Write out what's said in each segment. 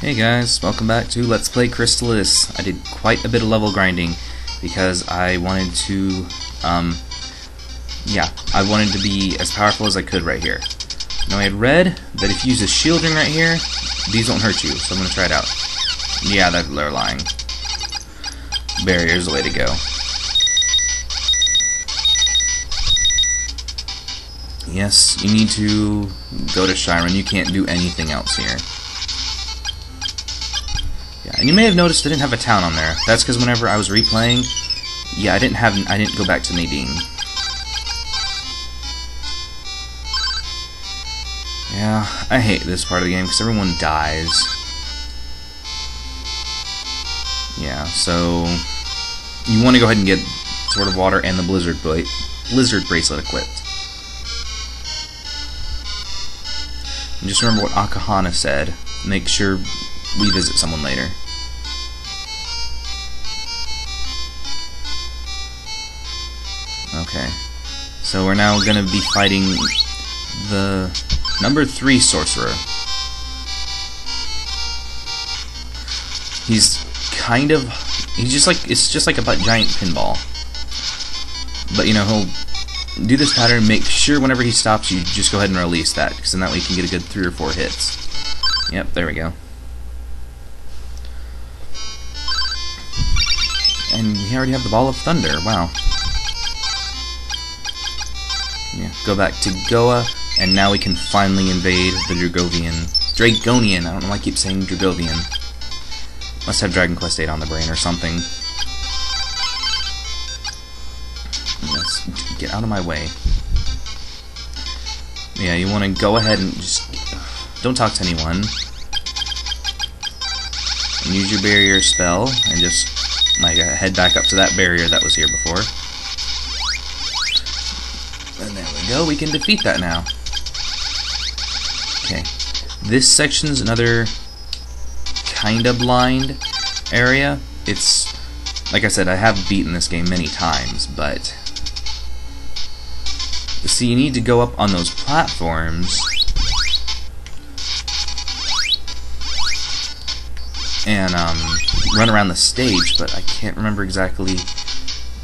Hey guys, welcome back to Let's Play Crystalis. I did quite a bit of level grinding because I wanted to, um, yeah, I wanted to be as powerful as I could right here. Now I had read that if you use a shielding right here, these won't hurt you, so I'm going to try it out. Yeah, they're lying. Barrier's the way to go. Yes, you need to go to Shyron. You can't do anything else here. And you may have noticed I didn't have a town on there. That's because whenever I was replaying, yeah, I didn't have, I didn't go back to Nadine. Yeah, I hate this part of the game because everyone dies. Yeah, so you want to go ahead and get Sword of Water and the Blizzard Blizzard Bracelet equipped. And just remember what Akahana said. Make sure we visit someone later. Okay. So we're now going to be fighting the number 3 sorcerer. He's kind of he's just like it's just like a giant pinball. But you know, he'll do this pattern, make sure whenever he stops you just go ahead and release that, because then that way you can get a good three or four hits. Yep, there we go. And we already have the Ball of Thunder, wow. Yeah, go back to Goa, and now we can finally invade the Dragovian. Draygonian, I don't know why I keep saying Dragovian. Must have Dragon Quest VIII on the brain or something. Yes, get out of my way. Yeah, you want to go ahead and just... Don't talk to anyone. And use your barrier spell, and just like uh, head back up to that barrier that was here before. And there we go, we can defeat that now. Okay. This section's another kind of blind area. It's, like I said, I have beaten this game many times, but... See, you need to go up on those platforms and um, run around the stage, but I can't remember exactly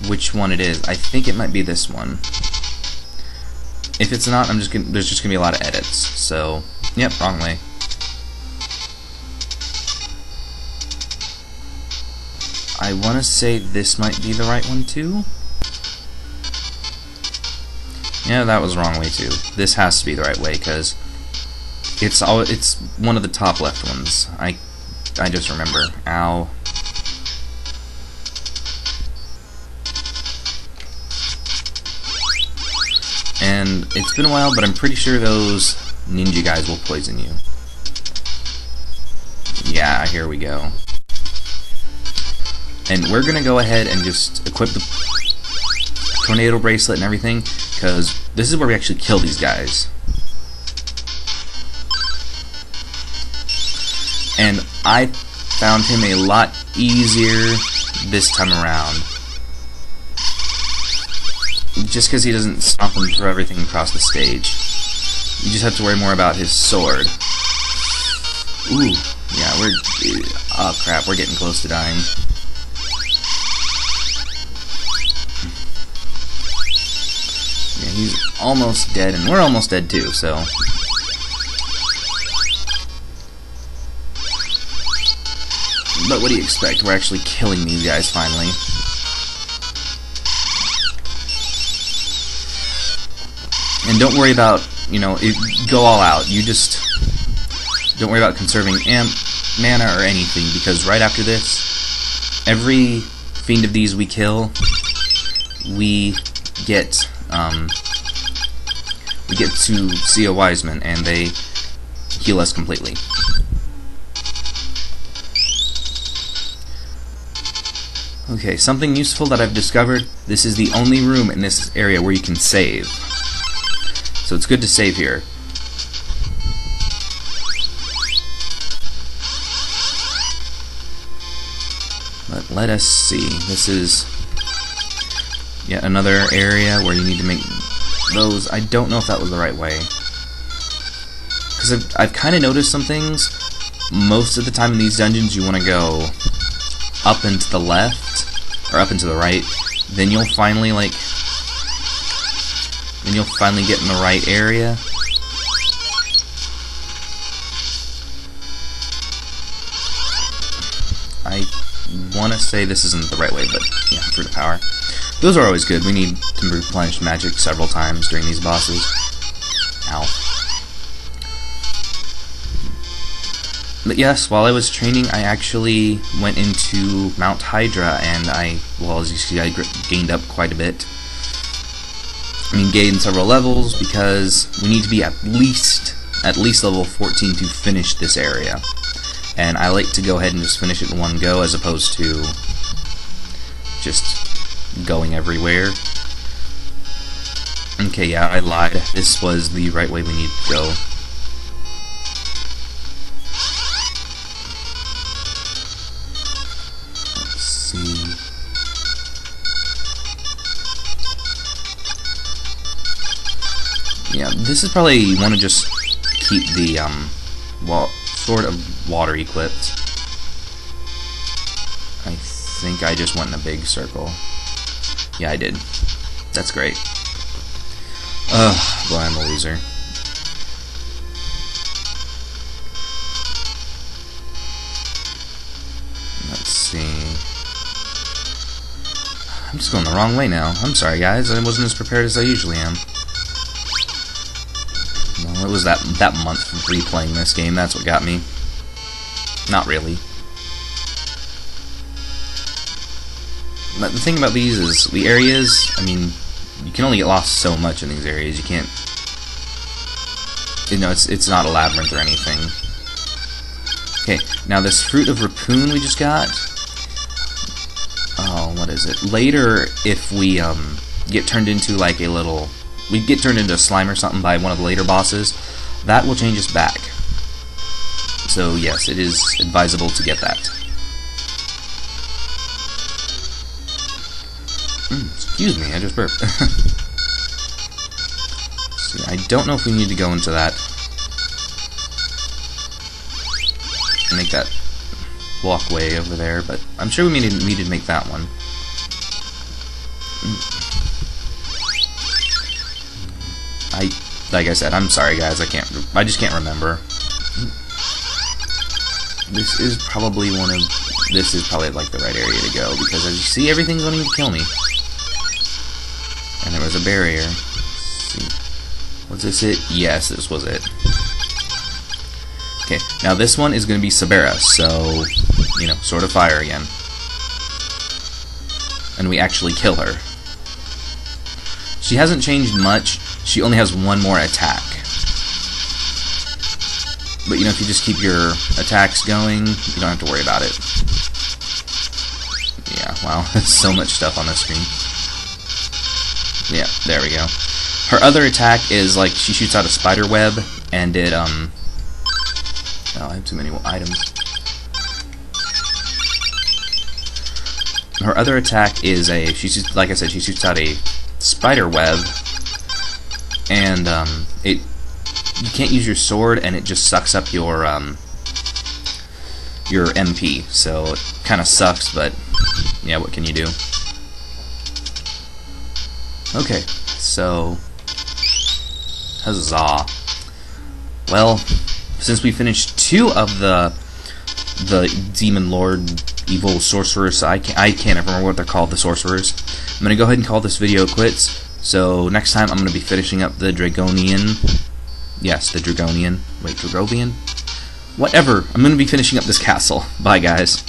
which one it is. I think it might be this one. If it's not, I'm just gonna, there's just gonna be a lot of edits. So, yep, wrong way. I want to say this might be the right one too. Yeah, that was wrong way too. This has to be the right way because it's all it's one of the top left ones. I I just remember. Ow. And it's been a while, but I'm pretty sure those ninja guys will poison you. Yeah, here we go. And we're to go ahead and just equip the tornado bracelet and everything, because this is where we actually kill these guys. And I found him a lot easier this time around. Just because he doesn't stomp and throw everything across the stage. You just have to worry more about his sword. Ooh, yeah, we're... Uh, oh crap, we're getting close to dying. he's almost dead, and we're almost dead too, so... But what do you expect? We're actually killing these guys finally. And don't worry about, you know, it, go all out. You just... Don't worry about conserving amp, mana or anything, because right after this, every fiend of these we kill, we get um, we get to see a Wiseman, and they heal us completely. Okay, something useful that I've discovered, this is the only room in this area where you can save. So it's good to save here. But let us see. This is yet another area where you need to make those. I don't know if that was the right way. Because I've, I've kind of noticed some things most of the time in these dungeons you want to go up and to the left, or up and to the right, then you'll finally, like, then you'll finally get in the right area. I want to say this isn't the right way, but yeah, Fruit of Power. Those are always good. We need to replenish magic several times during these bosses. Ow. But yes, while I was training, I actually went into Mount Hydra, and I, well, as you see, I gained up quite a bit. Mean, gained several levels, because we need to be at least, at least level 14 to finish this area. And I like to go ahead and just finish it in one go, as opposed to just going everywhere. Okay, yeah, I lied. This was the right way we need to go. This is probably you want to just keep the um, well, Sword of Water equipped. I think I just went in a big circle. Yeah, I did. That's great. Ugh, boy, I'm a loser. Let's see. I'm just going the wrong way now. I'm sorry, guys. I wasn't as prepared as I usually am. Well, it was that that month of replaying this game. That's what got me. Not really. But the thing about these is the areas. I mean, you can only get lost so much in these areas. You can't. You know, it's it's not a labyrinth or anything. Okay, now this fruit of Repun we just got. Oh, what is it? Later, if we um, get turned into like a little, we get turned into a slime or something by one of the later bosses, that will change us back. So yes, it is advisable to get that. Mm, excuse me, I just burped. See, I don't know if we need to go into that. Make that walkway over there, but I'm sure we needed to make that one. Mm. I, like I said, I'm sorry guys, I can't, I just can't remember. This is probably one of, this is probably like the right area to go, because as you see, everything's going to kill me. And there was a barrier. Was this it? Yes, this was it. Okay, now this one is going to be Sabera, so, you know, Sword of Fire again. And we actually kill her. She hasn't changed much, she only has one more attack. But, you know, if you just keep your attacks going, you don't have to worry about it. Yeah, wow, so much stuff on the screen. Yeah, there we go. Her other attack is like she shoots out a spider web, and it um. Oh, I have too many items. Her other attack is a she shoots like I said she shoots out a spider web, and um it you can't use your sword, and it just sucks up your um your MP. So it kind of sucks, but yeah, what can you do? Okay, so huzzah. Well, since we finished two of the the demon lord evil sorcerers, I can't, I can't remember what they're called, the sorcerers. I'm gonna go ahead and call this video quits. So next time I'm gonna be finishing up the Draygonian. Yes, the Draygonian. Wait, Dragovian? Whatever. I'm gonna be finishing up this castle. Bye, guys.